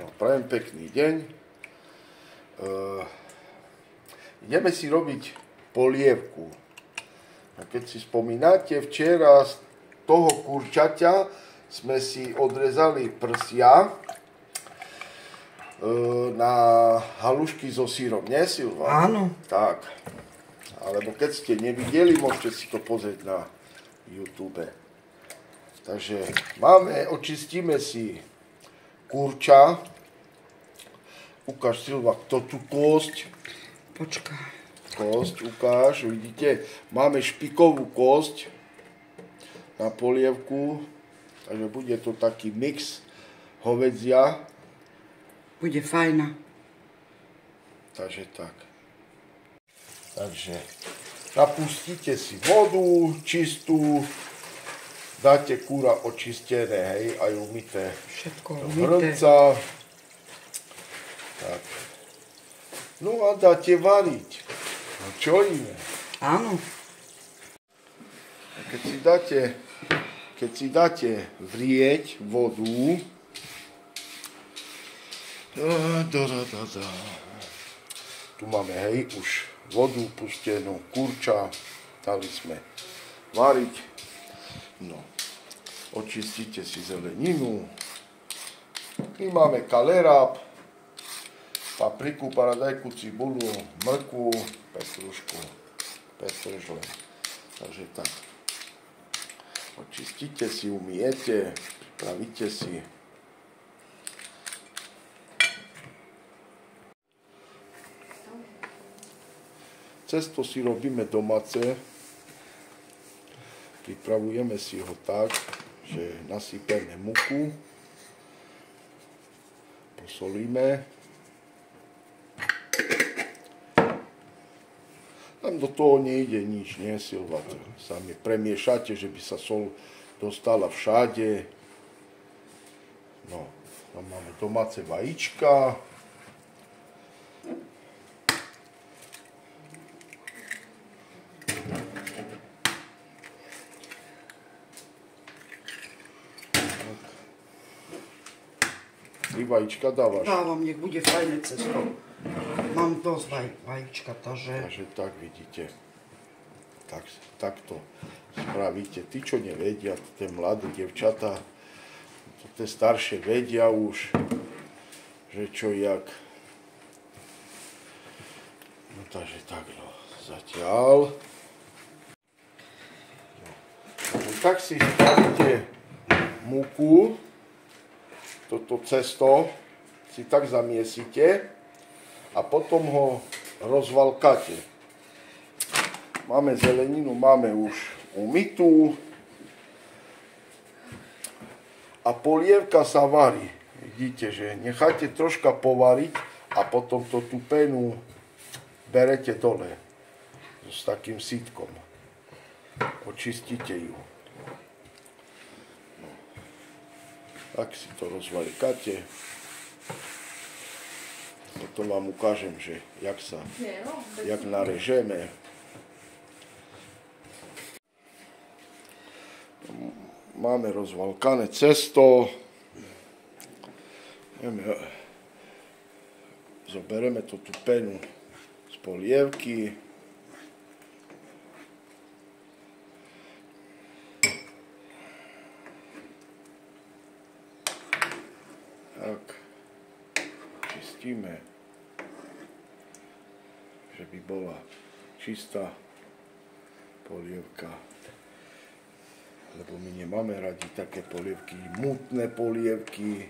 No, prajem pekný deň. Uh, ideme si robiť polievku. A keď si spomínate, včera z toho kurčaťa sme si odrezali prsia uh, na halušky so sírom. Nie, Silva? Áno. Tak. Alebo keď ste nevideli, môžete si to pozrieť na YouTube. Takže máme, očistíme si kurča. Ukáž Silva, kto tu kosť. Počkaj. Kosť, ukáž, vidíte, máme špikovú kosť na polievku. Takže bude to taký mix hovedzia. Bude fajná. Takže tak. Takže napustíte si vodu čistú, dáte kúra očistené, hej, aj umité Všetko do umyté. hrnca. Tak. No a dáte variť. No čo iné? Áno. A keď si dáte, keď si dáte vrieť vodu, da, da, da, da. tu máme, hej, už vodu pustenú, kurča, dali sme variť, no, očistíte si zeleninu, my máme kalerab, papriku, paradajku, cibulu, mrkvu, petrušku, petržle, takže tak. Očistíte si, umiete, pripravíte si. Cesto si robíme domáce. Pripravujeme si ho tak, že nasypeme muku, posolíme. Tam do toho nejde nič, nie Silva, to sami premiešate, že by sa sol dostala všade. No, tam máme domáce vajíčka. Vajíčka dávaš? Dávam, nech bude fajné cesto. Mám dosť vaj, vajíčka, takže... Takže tak vidíte. Tak, takto spravíte. Tí, čo nevedia, tie mladé devčatá, tie staršie vedia už, že čo jak. No takže tak, no, zatiaľ. No. Tak si spravíte múku, toto cesto si tak zamiesite a potom ho rozvalkáte. Máme zeleninu, máme už umytú a polievka sa varí. Vidíte, že necháte troška povariť a potom to tú penu berete dole s takým sítkom. Očistíte ju. No. Tak si to rozvalkáte. Potom vám ukážem, že jak sa, jak narežeme. Máme rozvalkané cesto. Ideme, zobereme to tú penu z polievky. Tak, čistíme, že by bola čistá polievka lebo my nemáme radi také polievky, mutné polievky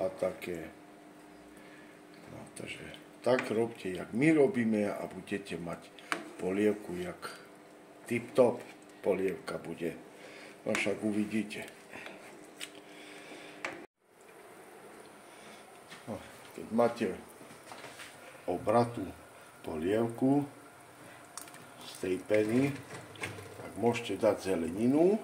a také. No, takže tak robte, jak my robíme a budete mať polievku, jak tip-top polievka bude. No však uvidíte. No, keď máte obratú polievku z tej peny, tak môžete dať zeleninu.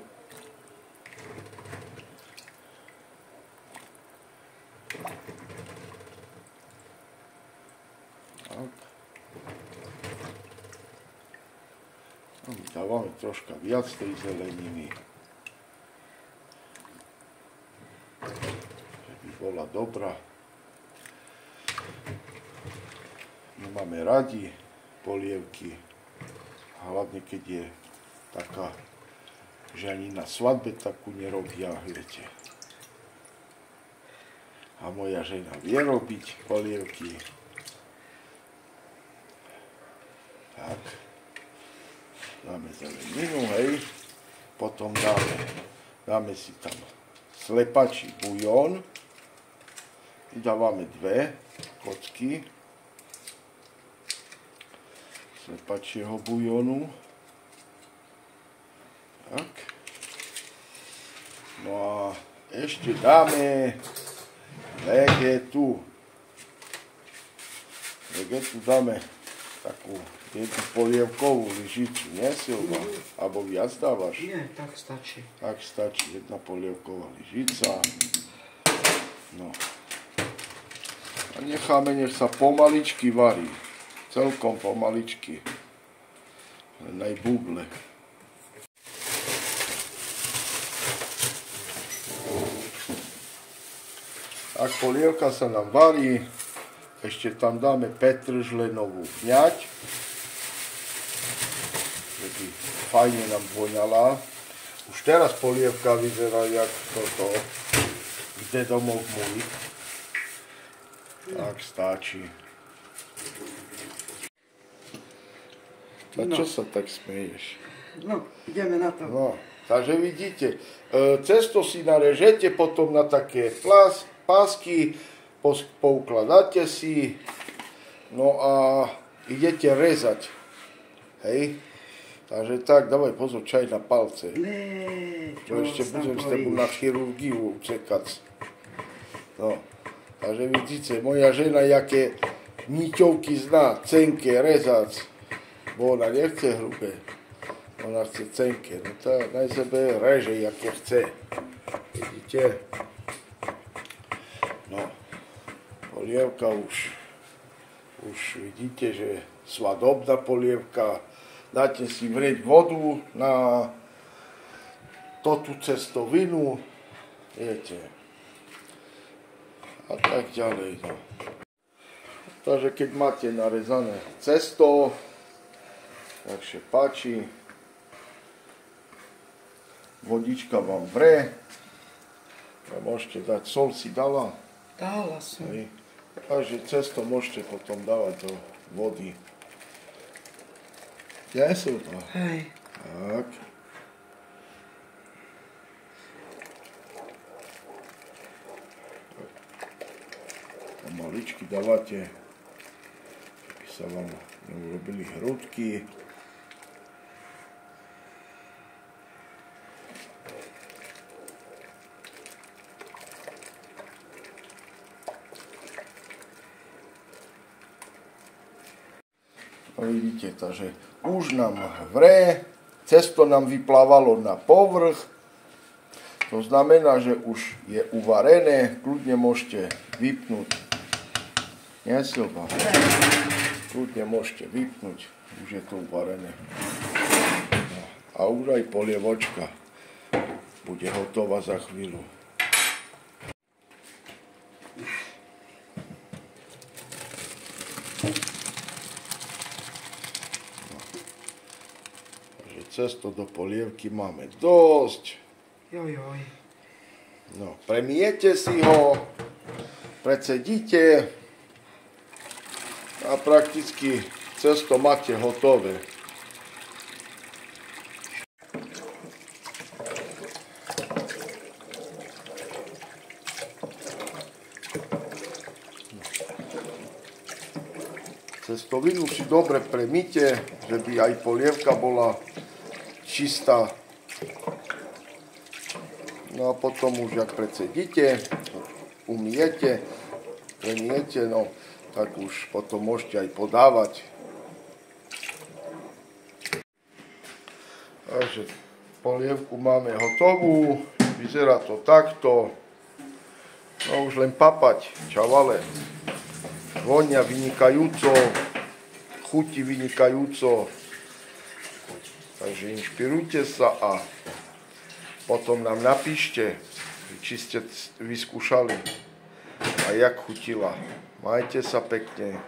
My dávame troška viac tej zeleniny. bola dobrá. My máme radi polievky, hlavne keď je taká, že ani na svadbe takú nerobia, viete. A moja žena vie robiť polievky. Tak. Dáme zeleninu, hej. Potom dáme, dáme si tam slepačí bujón. Dávame dve kocky slepačieho bujónu. Tak. No a ešte dáme vegetu. Vegetu dáme takú jednu polievkovú lyžicu, nie Silva? Alebo viac dávaš? Nie, tak stačí. Tak stačí jedna polievková lyžica. No. A necháme, nech sa pomaličky varí. Celkom pomaličky. Len aj buble. Ak polievka sa nám varí, ešte tam dáme petržlenovú hňať, že by fajne nám voňala. Už teraz polievka vyzerá jak toto, kde domov môj. Tak stáči. A čo sa tak smeješ? No, ideme na to. No, takže vidíte, e, cesto si narežete potom na také plas, pásky, poukladáte si, no a idete rezať. Hej? Takže tak, dávaj pozor, čaj na palce. Ne, Čo ešte budem s tebou na chirurgiu čekať. No, takže vidíte, moja žena, jaké niťovky zná, cenké, rezať. Bo ona nechce hrubé, ona chce cenké. No to na sebe reže, jaké chce. Vidíte? No, polievka už, už vidíte, že svadobná polievka. Dáte si vrieť vodu na to tú cestovinu, viete. A tak ďalej, no. Takže keď máte narezané cesto, tak sa páči, vodička vám vre, a môžete dať, sol si dala, Dala som. hej. Takže cesto môžete potom dávať do vody. Ja som to. Hej. Tak. Pomaličky dávate, aby sa vám neurobili hrudky. A vidíte, takže už nám vre, cesto nám vyplávalo na povrch, to znamená, že už je uvarené, kľudne môžete vypnúť. Nie, Silva? Kľudne môžete vypnúť, už je to uvarené. No, a už aj polievočka bude hotová za chvíľu. Cesto do polievky máme dosť. Joj, joj. No, premiete si ho, precedíte a prakticky cesto máte hotové. Cestovinu si dobre premite, že by aj polievka bola čistá. No a potom už, ak precedíte, umiete, premiete, no, tak už potom môžete aj podávať. Takže polievku máme hotovú, vyzerá to takto. No už len papať, čavale. Vonia vynikajúco, chutí vynikajúco. Takže inšpirujte sa a potom nám napíšte, či ste vyskúšali a jak chutila. Majte sa pekne.